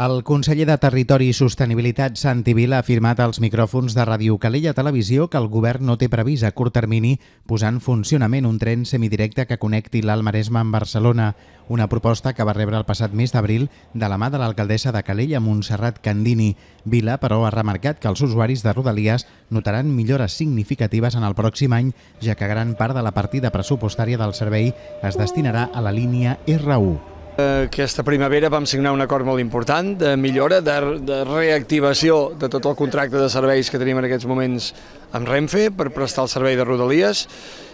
El conseller de Territori i Sostenibilitat, Santi Vila, ha afirmat als micròfons de Ràdio Calella Televisió que el govern no té previst a curt termini posar en funcionament un tren semidirecte que connecti l'Alt Maresme amb Barcelona, una proposta que va rebre el passat mes d'abril de la mà de l'alcaldessa de Calella, Montserrat Candini. Vila, però, ha remarcat que els usuaris de Rodalies notaran millores significatives en el pròxim any, ja que gran part de la partida pressupostària del servei es destinarà a la línia R1. Aquesta primavera vam signar un acord molt important de millora, de, de reactivació de tot el contracte de serveis que tenim en aquests moments amb Renfe per prestar el servei de Rodalies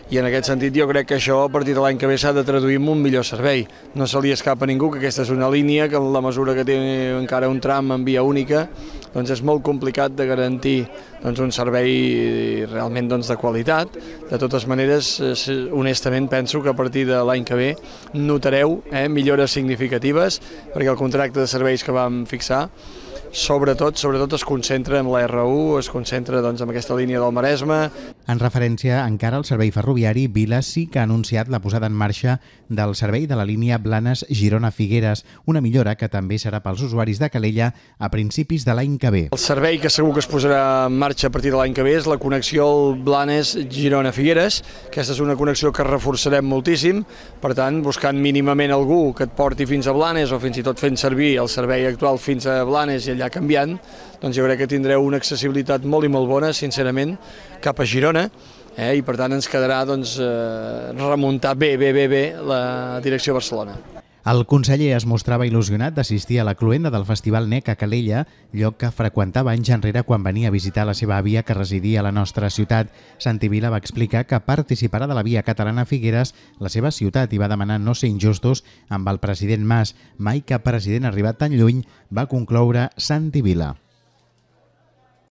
i en aquest sentit jo crec que això a partir de l'any que ve s'ha de traduir en un millor servei. No se li escapa a ningú que aquesta és una línia que en la mesura que té encara un tram en via única doncs és molt complicat de garantir doncs, un servei realment doncs, de qualitat. De totes maneres, honestament penso que a partir de l'any que ve notareu eh, millores significatives perquè el contracte de serveis que vam fixar sobretot sobretot es concentra en la R1, es concentra doncs, en aquesta línia del Maresme. En referència encara al servei ferroviari, Vila sí que ha anunciat la posada en marxa del servei de la línia Blanes-Girona-Figueres, una millora que també serà pels usuaris de Calella a principis de l'any que ve. El servei que segur que es posarà en marxa a partir de l'any que ve és la connexió Blanes-Girona-Figueres. Aquesta és una connexió que reforçarem moltíssim, per tant, buscant mínimament algú que et porti fins a Blanes o fins i tot fent servir el servei actual fins a Blanes i allà canviant, doncs jo crec que tindreu una accessibilitat molt i molt bona, sincerament, cap a Girona, eh, i per tant ens quedarà doncs, eh, remuntar bé, bé, bé, bé la direcció Barcelona. El conseller es mostrava il·lusionat d'assistir a la cluenda del Festival NEC a Calella, lloc que freqüentava anys enrere quan venia a visitar la seva àvia que residia a la nostra ciutat. Santi Vila va explicar que participarà de la via catalana a Figueres, la seva ciutat, i va demanar no ser injustos amb el president Mas. Mai cap president arribat tan lluny, va concloure Santi Vila.